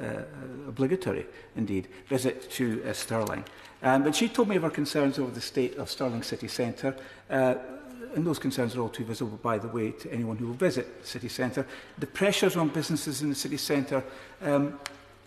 uh, obligatory, indeed, visit to uh, Stirling. Um, but she told me of her concerns over the state of Stirling city centre. Uh, and those concerns are all too visible, by the way, to anyone who will visit the city centre. The pressures on businesses in the city centre um,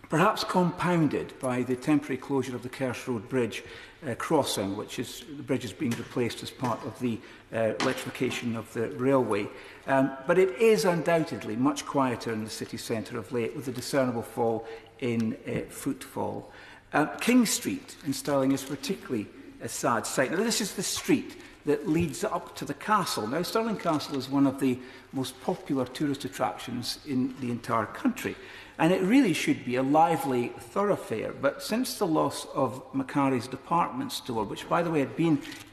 perhaps compounded by the temporary closure of the Kersh Road Bridge uh, crossing, which is the bridge is being replaced as part of the uh, electrification of the railway. Um, but it is undoubtedly much quieter in the city centre of late, with a discernible fall in uh, footfall. Uh, King Street in Stirling is particularly a sad sight. Now, this is the street that leads up to the castle. Now, Stirling Castle is one of the most popular tourist attractions in the entire country, and it really should be a lively thoroughfare. But since the loss of Macari's department store, which, by the way, had been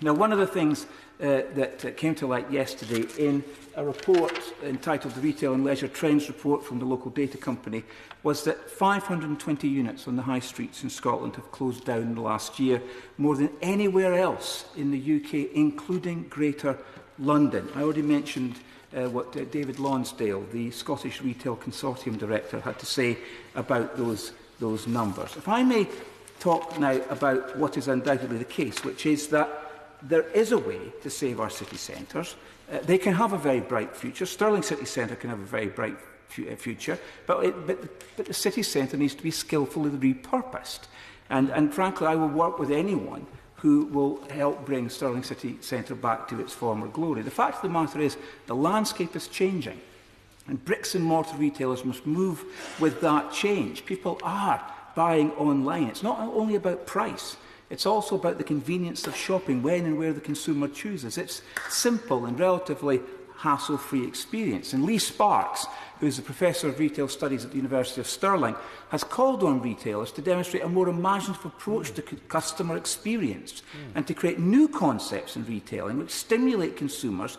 Now, one of the things uh, that uh, came to light yesterday in a report entitled the Retail and Leisure Trends Report from the local data company was that 520 units on the high streets in Scotland have closed down in the last year, more than anywhere else in the UK, including Greater London. I already mentioned uh, what uh, David Lonsdale, the Scottish Retail Consortium Director, had to say about those, those numbers. If I may talk now about what is undoubtedly the case, which is that there is a way to save our city centres. Uh, they can have a very bright future. Stirling City Centre can have a very bright uh, future, but, it, but, but the city centre needs to be skillfully repurposed. And, and frankly, I will work with anyone who will help bring Stirling City Centre back to its former glory. The fact of the matter is, the landscape is changing. And bricks and mortar retailers must move with that change. People are buying online. It's not only about price, It's also about the convenience of shopping when and where the consumer chooses. It's simple and relatively hassle-free experience. And Lee Sparks, who is a professor of retail studies at the University of Stirling, has called on retailers to demonstrate a more imaginative approach mm. to customer experience mm. and to create new concepts in retailing which stimulate consumers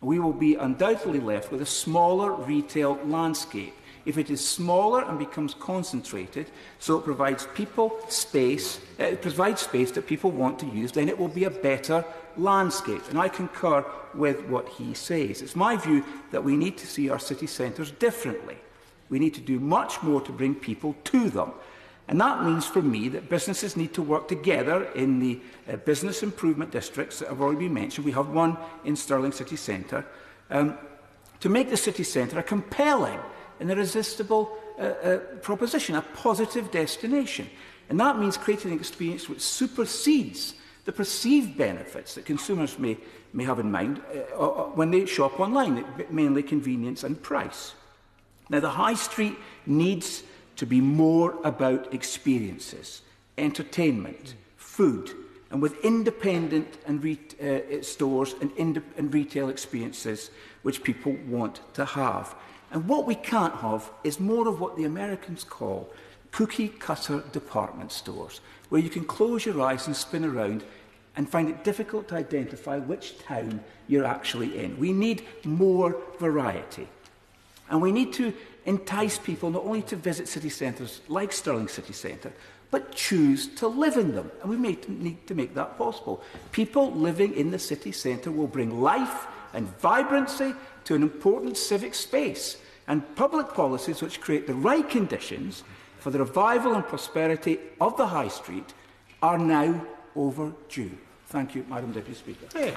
We will be undoubtedly left with a smaller retail landscape if it is smaller and becomes concentrated, so it provides people space, eh, it provides space that people want to use, then it will be a better landscape. And I concur with what he says. It's my view that we need to see our city centres differently. We need to do much more to bring people to them. And that means for me that businesses need to work together in the uh, business improvement districts that have already been mentioned. We have one in Stirling City Centre. Um, to make the city centre a compelling an irresistible uh, uh, proposition, a positive destination. And that means creating an experience which supersedes the perceived benefits that consumers may, may have in mind uh, uh, uh when they shop online, mainly convenience and price. Now, the high street needs to be more about experiences, entertainment, food, and with independent and re uh, stores and, ind and retail experiences which people want to have. And what we can't have is more of what the Americans call cookie cutter department stores, where you can close your eyes and spin around and find it difficult to identify which town you're actually in. We need more variety. And we need to entice people not only to visit city centres like Stirling City Centre, but choose to live in them. And we may need to make that possible. People living in the city centre will bring life and vibrancy to an important civic space and public policies which create the right conditions for the revival and prosperity of the High Street are now overdue. Thank you, Madam Deputy Speaker. Yeah.